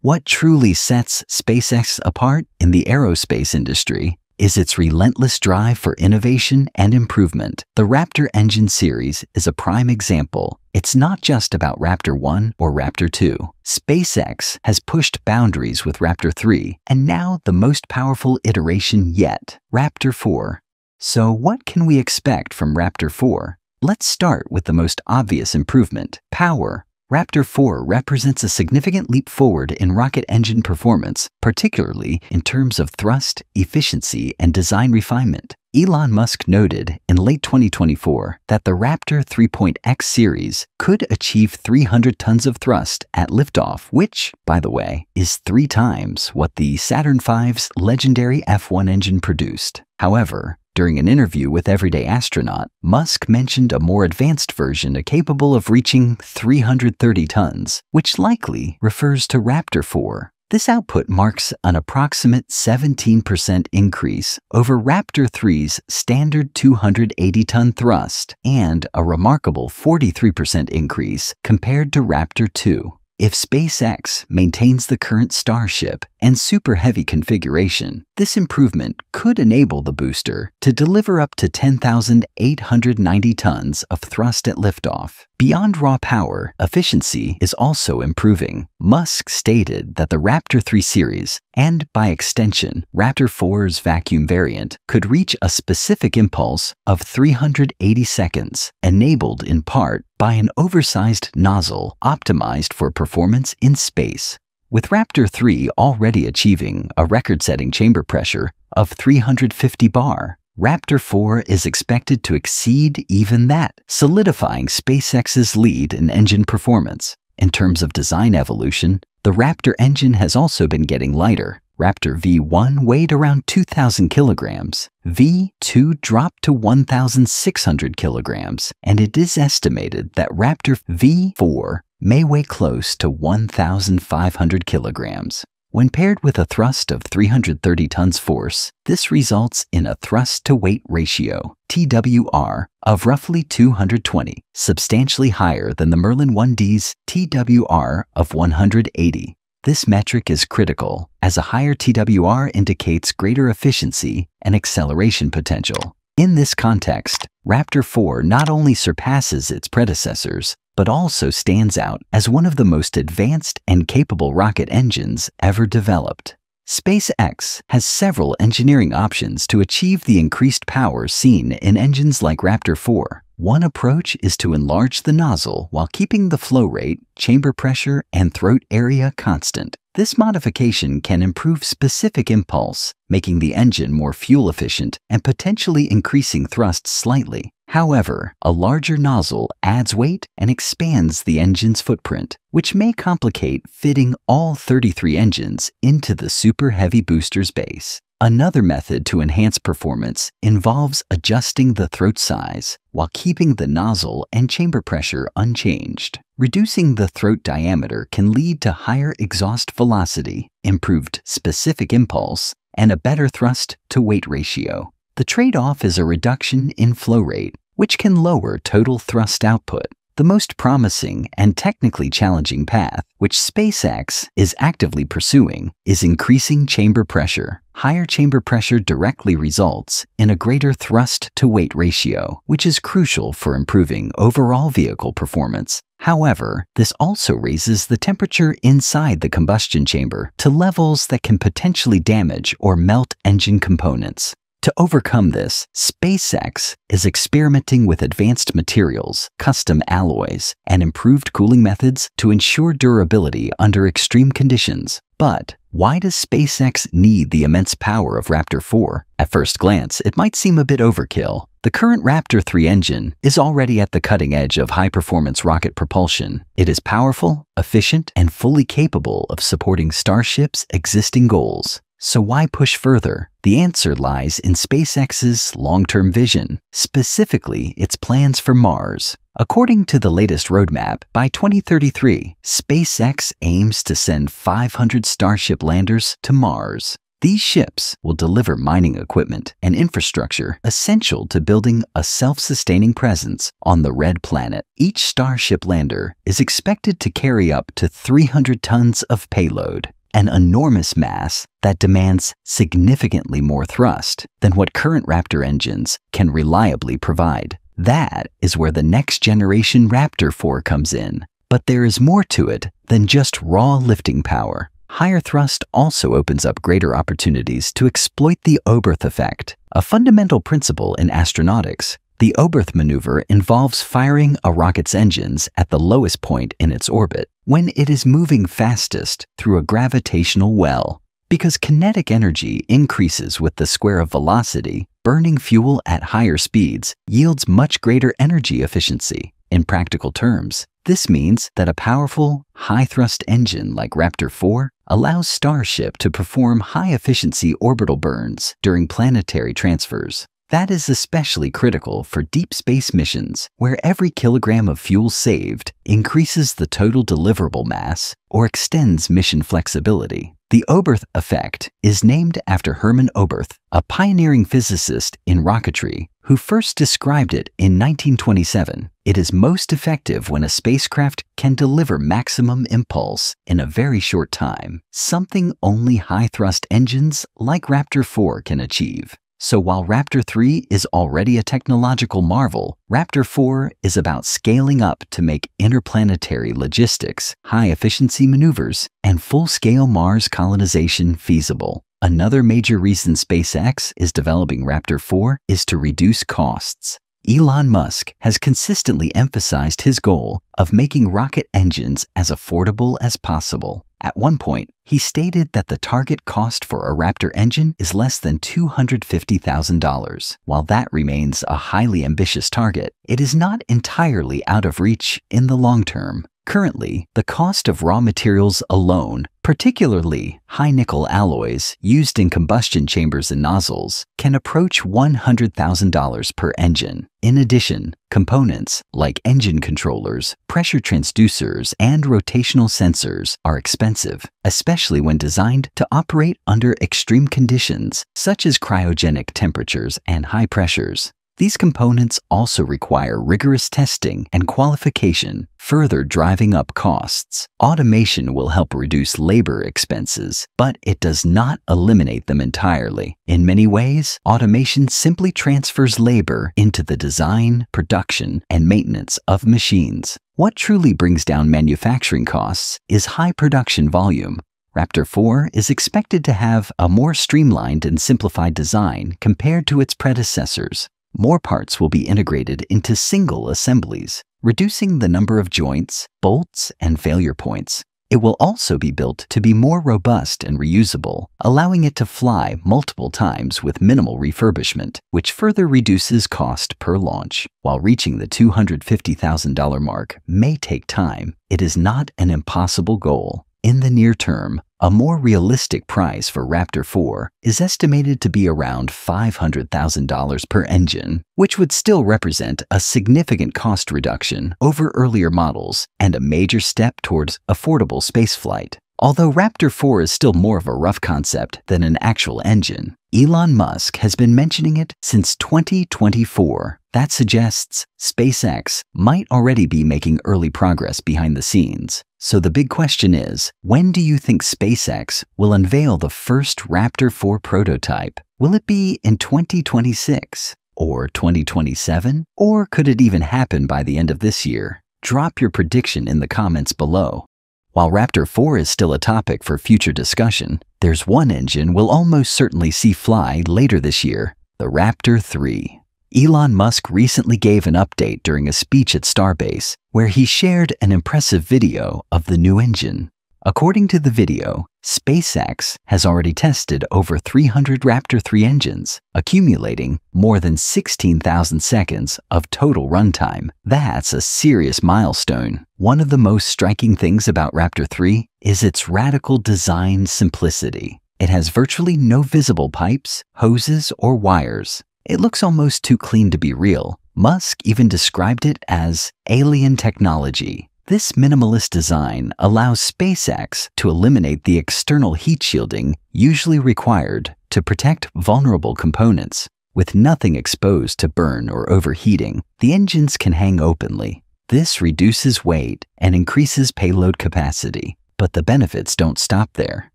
What truly sets SpaceX apart in the aerospace industry is its relentless drive for innovation and improvement. The Raptor engine series is a prime example. It's not just about Raptor 1 or Raptor 2. SpaceX has pushed boundaries with Raptor 3 and now the most powerful iteration yet, Raptor 4. So, what can we expect from Raptor 4? Let's start with the most obvious improvement power. Raptor 4 represents a significant leap forward in rocket engine performance, particularly in terms of thrust, efficiency, and design refinement. Elon Musk noted in late 2024 that the Raptor 3.x series could achieve 300 tons of thrust at liftoff, which, by the way, is three times what the Saturn V's legendary F1 engine produced. However, during an interview with Everyday Astronaut, Musk mentioned a more advanced version capable of reaching 330 tons, which likely refers to Raptor 4. This output marks an approximate 17% increase over Raptor 3's standard 280 ton thrust and a remarkable 43% increase compared to Raptor 2. If SpaceX maintains the current Starship and Super Heavy configuration, this improvement could enable the booster to deliver up to 10,890 tons of thrust at liftoff. Beyond raw power, efficiency is also improving. Musk stated that the Raptor 3 series, and by extension, Raptor 4's vacuum variant, could reach a specific impulse of 380 seconds, enabled in part by an oversized nozzle optimized for performance in space. With Raptor 3 already achieving a record setting chamber pressure of 350 bar, Raptor 4 is expected to exceed even that, solidifying SpaceX's lead in engine performance. In terms of design evolution, the Raptor engine has also been getting lighter. Raptor V1 weighed around 2,000 kilograms. V2 dropped to 1,600 kilograms, and it is estimated that Raptor V4 may weigh close to 1,500 kilograms. When paired with a thrust of 330 tons force, this results in a thrust to weight ratio, TWR, of roughly 220, substantially higher than the Merlin 1D's TWR of 180. This metric is critical, as a higher TWR indicates greater efficiency and acceleration potential. In this context, Raptor 4 not only surpasses its predecessors, but also stands out as one of the most advanced and capable rocket engines ever developed. SpaceX has several engineering options to achieve the increased power seen in engines like Raptor 4. One approach is to enlarge the nozzle while keeping the flow rate, chamber pressure, and throat area constant. This modification can improve specific impulse, making the engine more fuel efficient and potentially increasing thrust slightly. However, a larger nozzle adds weight and expands the engine's footprint, which may complicate fitting all 33 engines into the Super Heavy booster's base. Another method to enhance performance involves adjusting the throat size while keeping the nozzle and chamber pressure unchanged. Reducing the throat diameter can lead to higher exhaust velocity, improved specific impulse, and a better thrust to weight ratio. The trade off is a reduction in flow rate, which can lower total thrust output. The most promising and technically challenging path, which SpaceX is actively pursuing, is increasing chamber pressure. Higher chamber pressure directly results in a greater thrust to weight ratio, which is crucial for improving overall vehicle performance. However, this also raises the temperature inside the combustion chamber to levels that can potentially damage or melt engine components. To overcome this, SpaceX is experimenting with advanced materials, custom alloys, and improved cooling methods to ensure durability under extreme conditions. But why does SpaceX need the immense power of Raptor 4? At first glance, it might seem a bit overkill. The current Raptor 3 engine is already at the cutting edge of high performance rocket propulsion. It is powerful, efficient, and fully capable of supporting Starship's existing goals. So why push further? The answer lies in SpaceX's long-term vision, specifically its plans for Mars. According to the latest roadmap, by 2033, SpaceX aims to send 500 Starship landers to Mars. These ships will deliver mining equipment and infrastructure essential to building a self-sustaining presence on the Red Planet. Each Starship lander is expected to carry up to 300 tons of payload, an enormous mass that demands significantly more thrust than what current Raptor engines can reliably provide. That is where the next generation Raptor 4 comes in. But there is more to it than just raw lifting power. Higher thrust also opens up greater opportunities to exploit the Oberth effect, a fundamental principle in astronautics. The Oberth maneuver involves firing a rocket's engines at the lowest point in its orbit when it is moving fastest through a gravitational well. Because kinetic energy increases with the square of velocity, burning fuel at higher speeds yields much greater energy efficiency. In practical terms, this means that a powerful, high thrust engine like Raptor 4 allows Starship to perform high efficiency orbital burns during planetary transfers. That is especially critical for deep space missions, where every kilogram of fuel saved increases the total deliverable mass or extends mission flexibility. The Oberth effect is named after Hermann Oberth, a pioneering physicist in rocketry who first described it in 1927. It is most effective when a spacecraft can deliver maximum impulse in a very short time, something only high thrust engines like Raptor 4 can achieve. So while Raptor 3 is already a technological marvel, Raptor 4 is about scaling up to make interplanetary logistics, high efficiency maneuvers, and full scale Mars colonization feasible. Another major reason SpaceX is developing Raptor 4 is to reduce costs. Elon Musk has consistently emphasized his goal of making rocket engines as affordable as possible. At one point, he stated that the target cost for a Raptor engine is less than $250,000. While that remains a highly ambitious target, it is not entirely out of reach in the long term. Currently, the cost of raw materials alone, particularly high nickel alloys used in combustion chambers and nozzles, can approach $100,000 per engine. In addition, components like engine controllers, pressure transducers, and rotational sensors are expensive, especially when designed to operate under extreme conditions such as cryogenic temperatures and high pressures. These components also require rigorous testing and qualification, further driving up costs. Automation will help reduce labor expenses, but it does not eliminate them entirely. In many ways, automation simply transfers labor into the design, production, and maintenance of machines. What truly brings down manufacturing costs is high production volume. Raptor 4 is expected to have a more streamlined and simplified design compared to its predecessors. More parts will be integrated into single assemblies, reducing the number of joints, bolts, and failure points. It will also be built to be more robust and reusable, allowing it to fly multiple times with minimal refurbishment, which further reduces cost per launch. While reaching the $250,000 mark may take time, it is not an impossible goal. In the near term, a more realistic price for Raptor 4 is estimated to be around $500,000 per engine, which would still represent a significant cost reduction over earlier models and a major step towards affordable spaceflight. Although Raptor 4 is still more of a rough concept than an actual engine, Elon Musk has been mentioning it since 2024. That suggests SpaceX might already be making early progress behind the scenes. So the big question is, when do you think SpaceX will unveil the first Raptor 4 prototype? Will it be in 2026 or 2027? Or could it even happen by the end of this year? Drop your prediction in the comments below. While Raptor 4 is still a topic for future discussion, there's one engine we'll almost certainly see fly later this year, the Raptor 3. Elon Musk recently gave an update during a speech at Starbase where he shared an impressive video of the new engine. According to the video, SpaceX has already tested over 300 Raptor 3 engines, accumulating more than 16,000 seconds of total runtime. That's a serious milestone. One of the most striking things about Raptor 3 is its radical design simplicity. It has virtually no visible pipes, hoses, or wires. It looks almost too clean to be real. Musk even described it as alien technology This minimalist design allows SpaceX to eliminate the external heat shielding usually required to protect vulnerable components. With nothing exposed to burn or overheating, the engines can hang openly. This reduces weight and increases payload capacity, but the benefits don't stop there.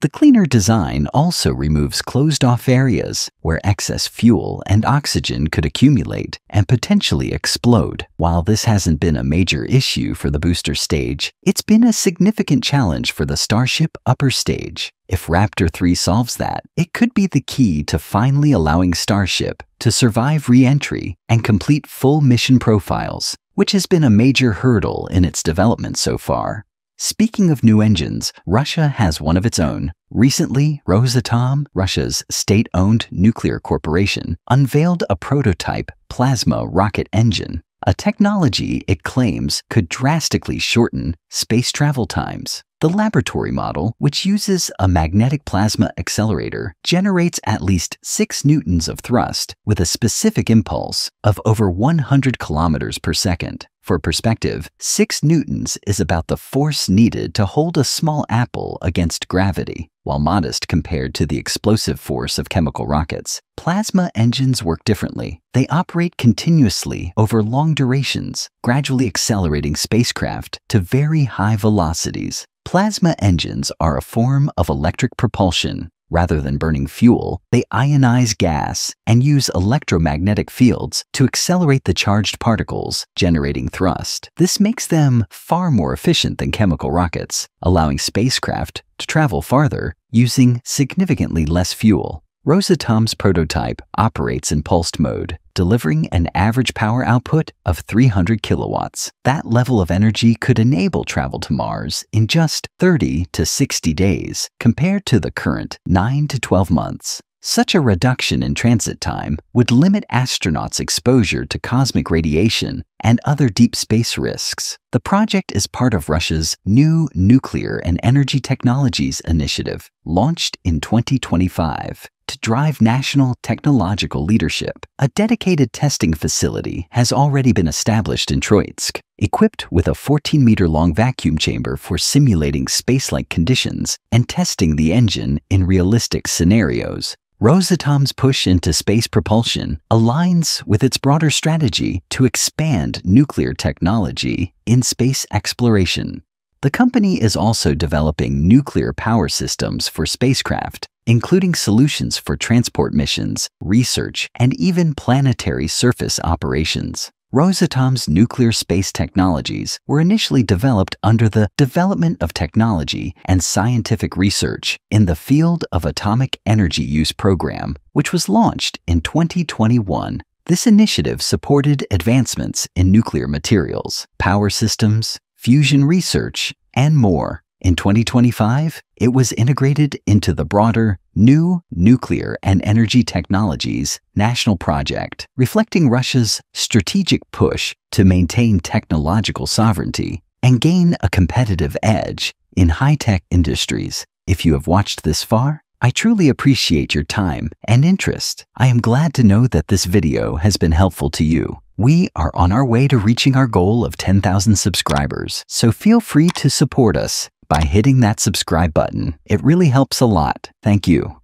The cleaner design also removes closed off areas where excess fuel and oxygen could accumulate and potentially explode. While this hasn't been a major issue for the booster stage, it's been a significant challenge for the Starship upper stage. If Raptor 3 solves that, it could be the key to finally allowing Starship to survive re entry and complete full mission profiles, which has been a major hurdle in its development so far. Speaking of new engines, Russia has one of its own. Recently, Rosatom, Russia's state owned nuclear corporation, unveiled a prototype plasma rocket engine, a technology it claims could drastically shorten space travel times. The laboratory model, which uses a magnetic plasma accelerator, generates at least 6 newtons of thrust with a specific impulse of over 100 kilometers per second. For perspective, 6 newtons is about the force needed to hold a small apple against gravity. While modest compared to the explosive force of chemical rockets, plasma engines work differently. They operate continuously over long durations, gradually accelerating spacecraft to very high velocities. Plasma engines are a form of electric propulsion. Rather than burning fuel, they ionize gas and use electromagnetic fields to accelerate the charged particles, generating thrust. This makes them far more efficient than chemical rockets, allowing spacecraft to travel farther using significantly less fuel. Rosatom's prototype operates in pulsed mode, delivering an average power output of 300 kilowatts. That level of energy could enable travel to Mars in just 30 to 60 days, compared to the current 9 to 12 months. Such a reduction in transit time would limit astronauts' exposure to cosmic radiation and other deep space risks. The project is part of Russia's new Nuclear and Energy Technologies Initiative, launched in 2025 to drive national technological leadership. A dedicated testing facility has already been established in Troitsk, equipped with a 14 meter long vacuum chamber for simulating space like conditions and testing the engine in realistic scenarios. Rosatom's push into space propulsion aligns with its broader strategy to expand nuclear technology in space exploration. The company is also developing nuclear power systems for spacecraft, including solutions for transport missions, research, and even planetary surface operations. Rosatom's nuclear space technologies were initially developed under the Development of Technology and Scientific Research in the Field of Atomic Energy Use Program, which was launched in 2021. This initiative supported advancements in nuclear materials, power systems, fusion research, and more. In 2025, it was integrated into the broader New Nuclear and Energy Technologies National Project, reflecting Russia's strategic push to maintain technological sovereignty and gain a competitive edge in high tech industries. If you have watched this far, I truly appreciate your time and interest. I am glad to know that this video has been helpful to you. We are on our way to reaching our goal of 10,000 subscribers, so feel free to support us by hitting that subscribe button. It really helps a lot. Thank you.